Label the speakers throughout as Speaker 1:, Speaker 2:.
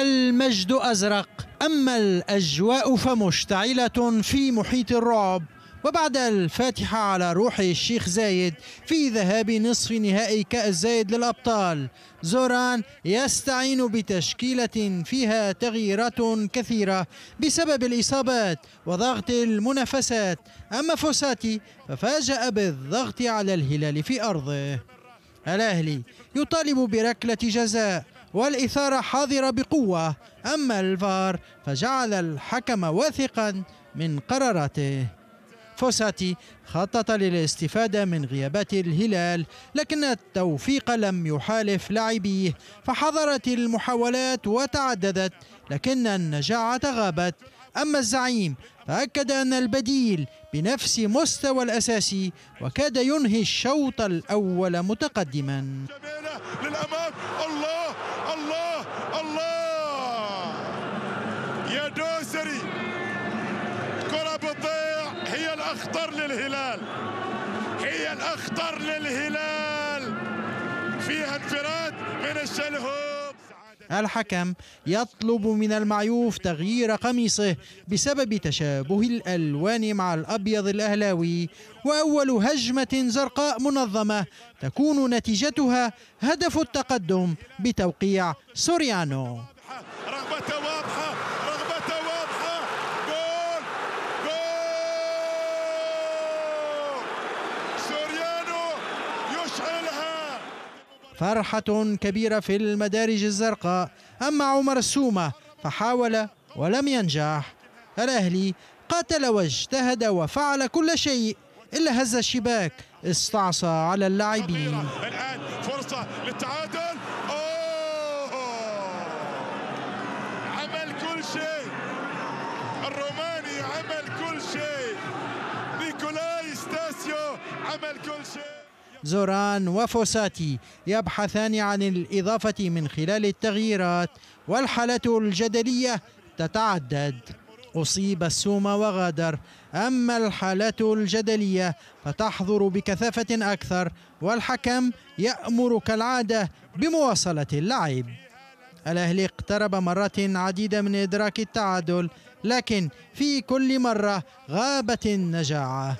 Speaker 1: المجد أزرق أما الأجواء فمشتعلة في محيط الرعب. وبعد الفاتحة على روح الشيخ زايد في ذهاب نصف نهائي كأس زايد للأبطال. زوران يستعين بتشكيلة فيها تغييرات كثيرة بسبب الإصابات وضغط المنافسات. أما فوساتي ففاجأ بالضغط على الهلال في أرضه. الأهلي يطالب بركلة جزاء والإثارة حاضرة بقوة. أما الفار فجعل الحكم واثقا من قراراته. فوساتي خطط للاستفادة من غيابات الهلال لكن التوفيق لم يحالف لاعبيه. فحضرت المحاولات وتعددت لكن النجاعة غابت أما الزعيم فأكد أن البديل بنفس مستوى الأساسي وكاد ينهي الشوط الأول متقدما.
Speaker 2: الأخطر للهلال. هي الأخطر للهلال. فيها انفراد من الشلهوب
Speaker 1: الحكم يطلب من المعيوف تغيير قميصه بسبب تشابه الألوان مع الأبيض الأهلاوي وأول هجمة زرقاء منظمة تكون نتيجتها هدف التقدم بتوقيع سوريانو.
Speaker 2: رغبته
Speaker 1: فرحة كبيرة في المدارج الزرقاء. أما عمر السومة فحاول ولم ينجح. الأهلي قاتل واجتهد وفعل كل شيء إلا هز الشباك استعصى على اللاعبين.
Speaker 2: الآن فرصة للتعادل. عمل كل شيء. الروماني عمل كل شيء. نيكولاي ستاسيو عمل كل شيء.
Speaker 1: زوران وفوساتي يبحثان عن الإضافة من خلال التغييرات والحالات الجدلية تتعدد. أصيب السومة وغادر. أما الحالات الجدلية فتحضر بكثافة أكثر والحكم يأمر كالعادة بمواصلة اللعب. الأهلي اقترب مرات عديدة من إدراك التعادل لكن في كل مرة غابت النجاعة.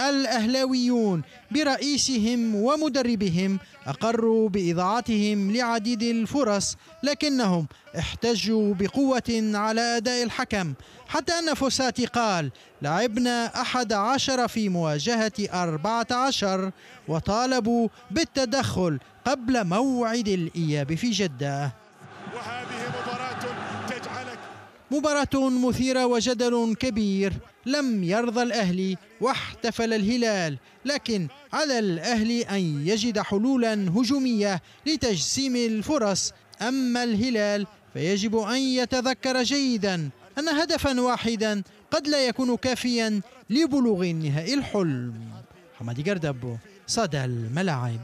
Speaker 1: الأهلاويون برئيسهم ومدربهم أقروا بإضاعتهم لعديد الفرص لكنهم احتجوا بقوة على أداء الحكم حتى أن فوساتي قال لعبنا أحد عشر في مواجهة أربعة عشر وطالبوا بالتدخل قبل موعد الإياب في جدة.
Speaker 2: وهذه مباراة تجعلك
Speaker 1: مباراة مثيرة وجدل كبير. لم يرضى الأهلي واحتفل الهلال لكن على الأهلي أن يجد حلولا هجومية لتجسيم الفرص. أما الهلال فيجب أن يتذكر جيدا أن هدفا واحدا قد لا يكون كافيا لبلوغ النهائي الحلم. حمادي جردبو صدى الملاعب.